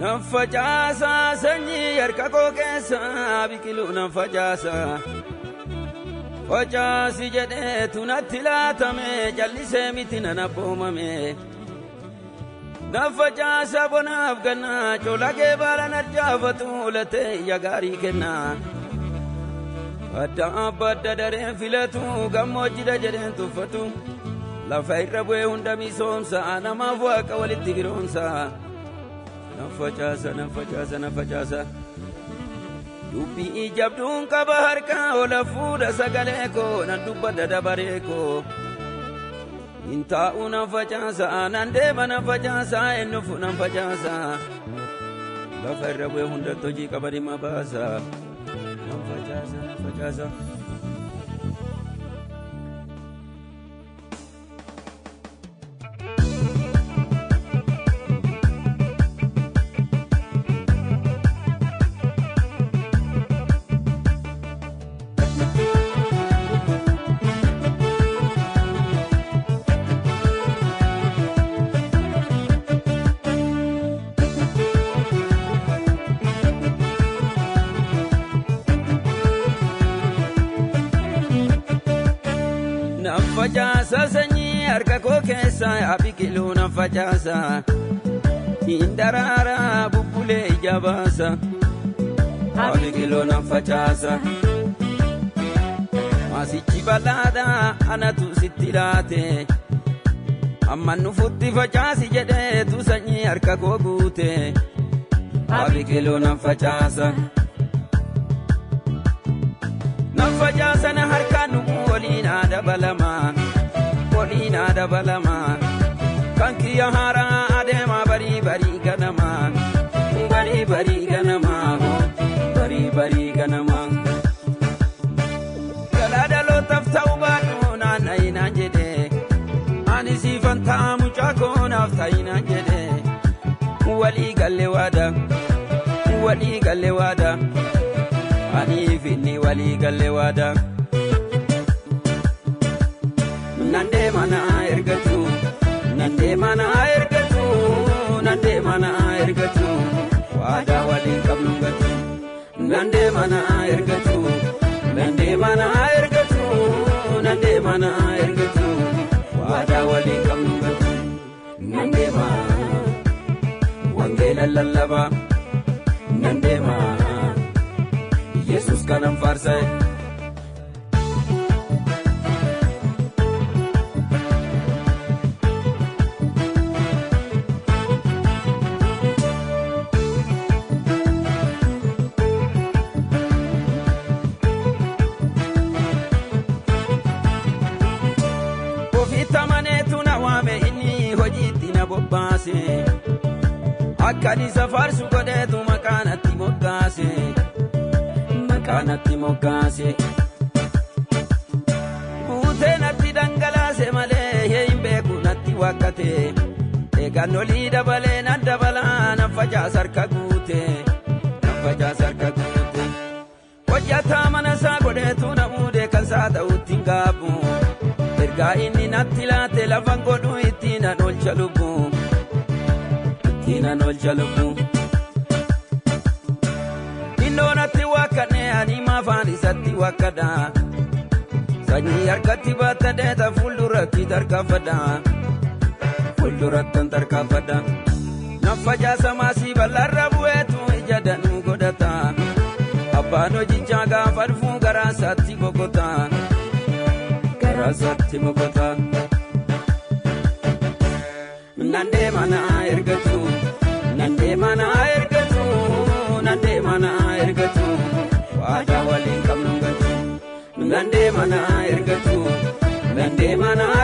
Nan facaasa sanyii harka koo keessa biqiluu nan facaasa. Facaasi jedheetu natti laatame callisee miti nan abboomame. Nan facaasa bonaaf gannaa colagee baala narjaafatu latee iyya gaarii kenna. Adda abba adda dareen filatu gammoojjida jedheen tuffatu. Lafa irra bu'ee hunda misoomsa namaaf waaqa walitti firoomsa. Nan facaasa nan facaasa nan facaasa. Dubbii jabduun qaba harkaa ola fuudha sagalee koo nan dubbadda dabaree koo. Hin taa'u nan facaasa nan deema nan facaasa eenyuuf nan facaasa. Lafa irra bu'ee hundatti hojii qaba dhimma baasa. Nan facaasa nan facaasa. Facaasa sanyii harka koo keessa biqiluu nan facaasa. Hin daraara bubbulee ija baasa. Biqiluu nan facaasa. Maasichi bal'aadha anatu sitti laate. Amma nufutti facaasi jedheetu sanyii harka koo guute. Biqiluu nan facaasa. Nan facaasa na harkaan dhumu waliinaa dabalama. Waliinaa dabalama. Kan kiyya haaraa adeema barii barii ganama. Barii barii ganama. Barii barii ganama. Galaa dhalootaaf ta'u baadhu naanna'ii naan jedhe. Ani siifan ta'a mucaa koonaaf ta'i naan jedhe. Walii galle waada. Walii galle waada. Anii finni walii galle waada. Nandee mana ergatu. Nandee mana ergatu. Nandee mana ergatu. Waadaa waliin qabnu gatu. Nandee mana ergatu. Nandee mana ergatu. Nandee mana ergatu. Waadaa waliin qabnu gatu. Nandee mana. Wangeela lallabaa. Nandee mana. Yesus kanan farsa'e. Akkan isa faarsu godheetu maqaanatti moggaase. Maqaanatti moggaase. Buutee natti dhangalaase malee hin beeku natti wakkate. Eegan olii dabalee nan dabalaa nan facaasa harka guute. Nan facaasa harka guute. Hojjataa mana isaa godheetu na muudee kan isaa ta'utti hin gaabu. Ergaa inni natti laate lafan godhu ittiin nan oolcha lubbuu. Ittiin nan oolcha lubbuu. Indoonatti wakkadhe ani maafaan isatti wakkadha. Sanyii harkatti baattadeeta fuulduratti tarkaanfadha. Fuulduratti tarkaanfadha. Nan facaasa maasii bal'aarra bu'eetu ija danuu godhata. Abbaan hojichaa gaafa dhufu garaa isaatti boqota. Garaa isaatti boqota. Nandee mana ergatu. Nandee mana ergatu. Nandee mana ergatu. Waadaa waliin qabnu gatu. Nandee mana ergatu. Nandee mana ergatu.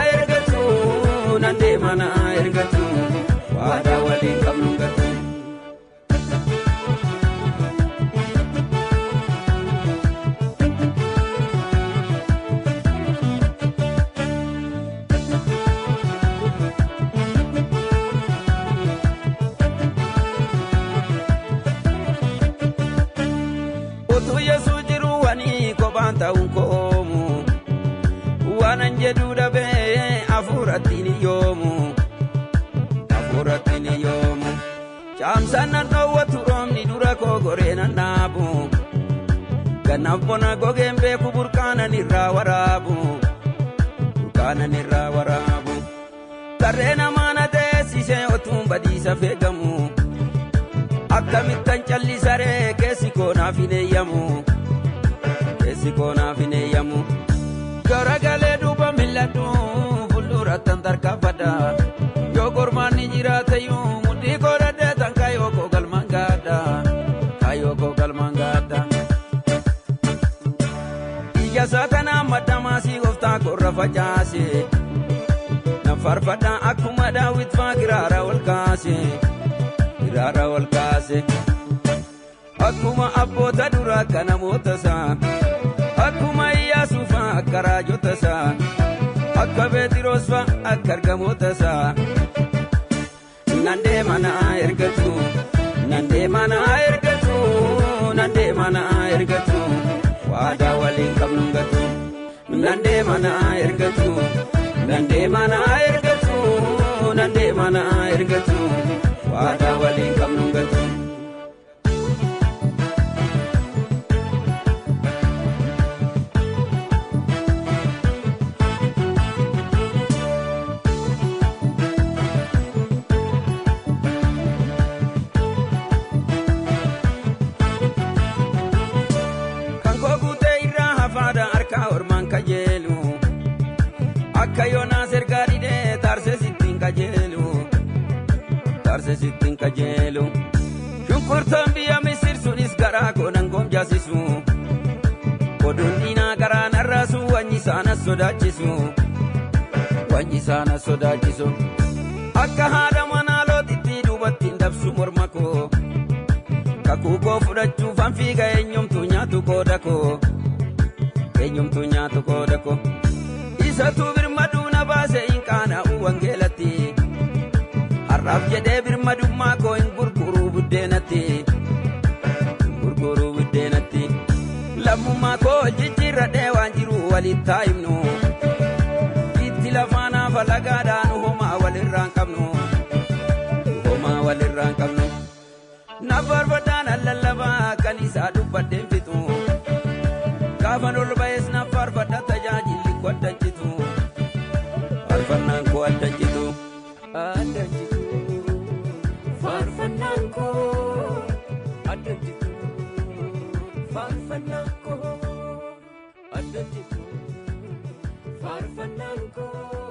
Ta'uun koomu. Waanan jedhu dhabee hafuuratti ni yoomu. Hafuuratti ni yoomu. caamsaan nan dhoowwatu roobni dura koo goree nan dhaabu gannaaf bona gogeen beeku burqaanan irraa waraabu burqaanan irraa waraabu tarree namaa na teessisee otuun badiisa feegamu akkamittan callisaree keessi koonaaf hin eeyyamu keessi koonaaf hin eeyyamu garagalee duuba milladhu fuuldurattan tarkaanfadha yoo gormaan ni jiraateyyuu mudhii koo dhadheetan kaayoo koo galmaan gaadha kaayoo koo galmaan gaadha. Ija saatanaa madda maasii gooftaa korra facaase na farfadha akkuma daawwit faa giraara ol kaase giraara ol kaase akkuma abboota dura akka namoota isaa akka raajota isaa akka beetiroos faa akka ergamoota isaa nan deema na ergatu nan deema na ergatu nan deema na ergatu waadaa waliin qabnu gatu nan deema na ergatu nan deema na ergatu nan deema na ergatu waadaa waliin qabnu gatu. Taarsee sittiin kajeelu shunkurtoon biyya misir sunis garaa koonan goomjaasisu oduun diinaa garaa narraasu wanyi isaana sodaachisu wanyi isaana sodaachisu akka haadha manaa looxitti duubattiin dabsu morma koo kakuu koo fudhachuuf an fiiga eenyumtu nyaatu qooda koo lammummaa koo jijjiirradhee waan jiru walitti taa'imnu itti lafaanaaf alagaadhaan homaa walirraan qabnu homaa walirraan qabnu. na farfadhaan allallabaa kan isaa dubbadheen fixu addachitu farfannaan koo.